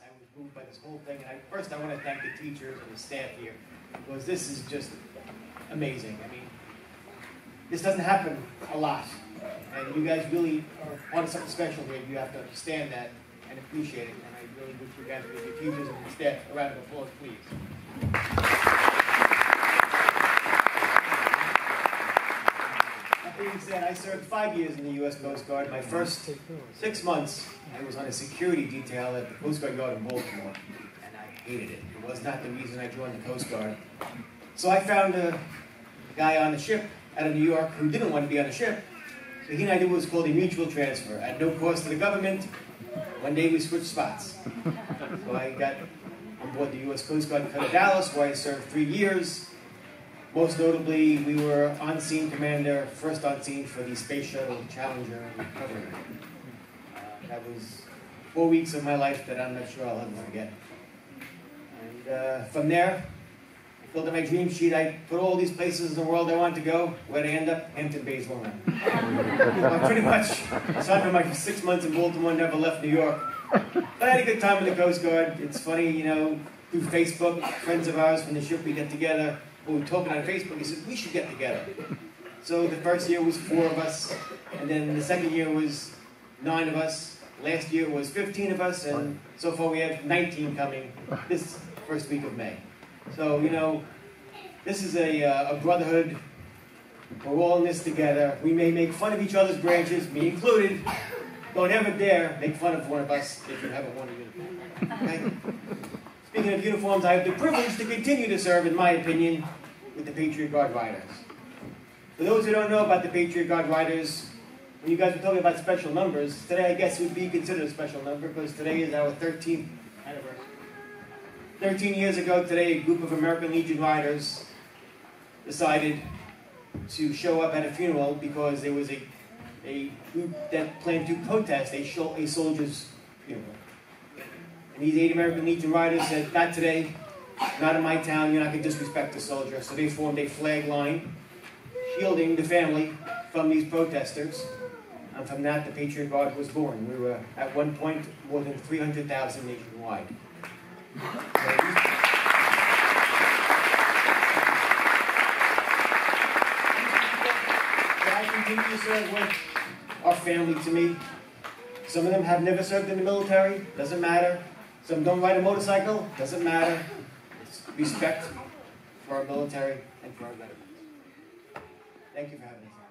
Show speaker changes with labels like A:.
A: I was moved by this whole thing. And I, first, I want to thank the teachers and the staff here because this is just amazing. I mean, this doesn't happen a lot, and you guys really are of something special here. You have to understand that and appreciate it. And I really wish you guys your teachers and your staff a round of applause, please. Being said, I served five years in the U.S. Coast Guard. My first six months, I was on a security detail at the Coast Guard Yard in Baltimore, and I hated it. It was not the reason I joined the Coast Guard. So I found a guy on the ship out of New York who didn't want to be on the ship. So he and I did what was called a mutual transfer at no cost to the government. One day we switched spots. So I got on board the U.S. Coast Guard in Dallas, where I served three years. Most notably, we were on-scene commander, first on scene for the Space Shuttle Challenger recovery. Uh, that was four weeks of my life that I'm not sure I'll ever forget. And uh, from there, I filled out my dream sheet. I put all these places in the world I wanted to go. Where'd I end up? Hampton Bays, Long Island. Pretty much, aside from my six months in Baltimore, never left New York. But I had a good time in the Coast Guard. It's funny, you know, through Facebook, friends of ours from the ship, we get together. We were talking on Facebook. He said, we should get together. So the first year was four of us, and then the second year was nine of us. Last year was 15 of us, and so far we have 19 coming this first week of May. So, you know, this is a, uh, a brotherhood. We're all in this together. We may make fun of each other's branches, me included. Don't ever dare make fun of one of us if you haven't worn a uniform. Okay? Speaking of uniforms, I have the privilege to continue to serve, in my opinion, with the Patriot Guard Riders. For those who don't know about the Patriot Guard Riders, when you guys were talking about special numbers, today I guess would be considered a special number because today is our 13th anniversary. 13 years ago today, a group of American Legion riders decided to show up at a funeral because there was a, a group that planned to protest a, a soldier's funeral. And these eight American Legion riders said, not today, not in my town, you're not going to disrespect the soldier. So they formed a flag line shielding the family from these protesters. And from that, the Patriot Guard was born. We were, at one point, more than 300,000 nationwide. Continue to serve with our family to me. Some of them have never served in the military, doesn't matter. Some don't ride a motorcycle, doesn't matter. It's respect for our military and for our veterans. Thank you for having us.